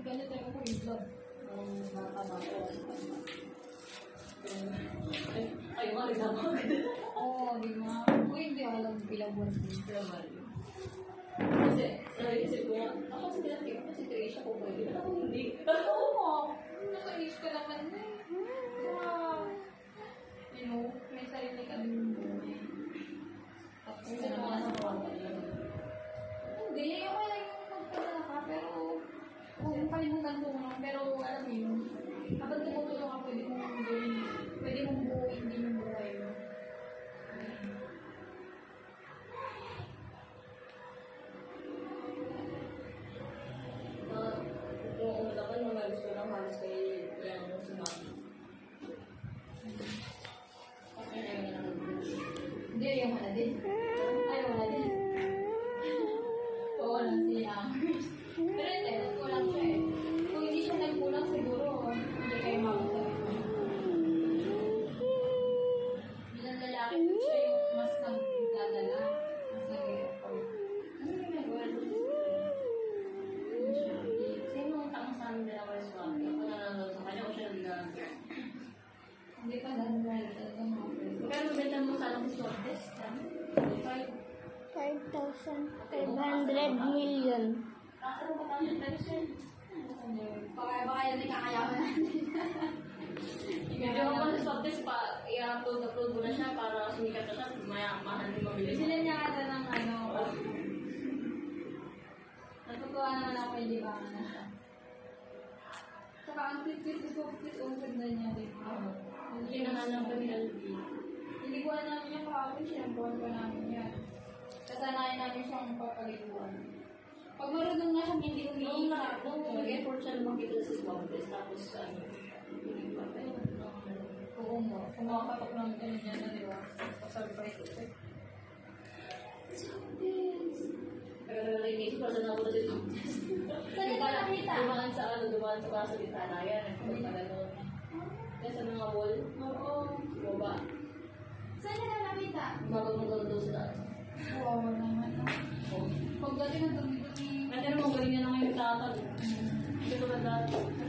ganito yung yung vlog. Ang bata-bata. Ay, mga example. Oo, di ba? Kung hindi alam bilang buwan din. Kasi, naisip ko nga, ako sa tinatip ko si Trisha kung pwede. Ba't ako hindi? Oo mo. Nasa age Hindi, yung wala din. Ay, wala din. Oo, lang si Amers. Pero hindi, nagkulang siya eh. Kung hindi siya nagkulang, siguro hindi kayo makakawin. Bilang lalaki po siya yung mas nagdadala, mas nag-effort. Ano yung ginagawa doon? Ano siya? Sino ang tama sa amin dalawa yung swabe? Ako nanonood sa kanya o siya nag Hindi pa talaga mga friends. Pero maganda mo sa alam swab test. Five. 5,500 million. Ah, ano ba tayo? Medicine. Baka, baka yan ay kakayaman natin. Medyo ako sa swab test pa, i-upload upload mo na siya para sumikat na siya. Maya, mahal din mabili. Sila niya ata ng ano, natutuwa naman ako hindi ba na siya. Saka ang cute-cute is so cute ang ganda niya, di ba? Hindi na nga lang kami LB. Hindi ko namin yung kahapon, sinampuan ko namin yan. Kasanayan namin siyang papaliguan. Pag marunong na siyang hindi Nung umiiyak, na, nung nag-effort siya na makita sa swab test, tapos ano, hindi pa tayo. Oo mo. Kung makakatok namin kami dyan na, di ba? Pa-surprise ito. Pero nalilisi pa sa nabulo si swab test. Saan niyo nakita? Dumaan sa ano, dumaan sa. Nagpunta na. Kaya sa mga wall, Oo. baba. Saan niya nakita? Bago mo doon doon sa Wow naman. ah. Pagdating ng dumi-dumi. Kasi naman galing niya naman yung tatag. Hindi ko ba dati?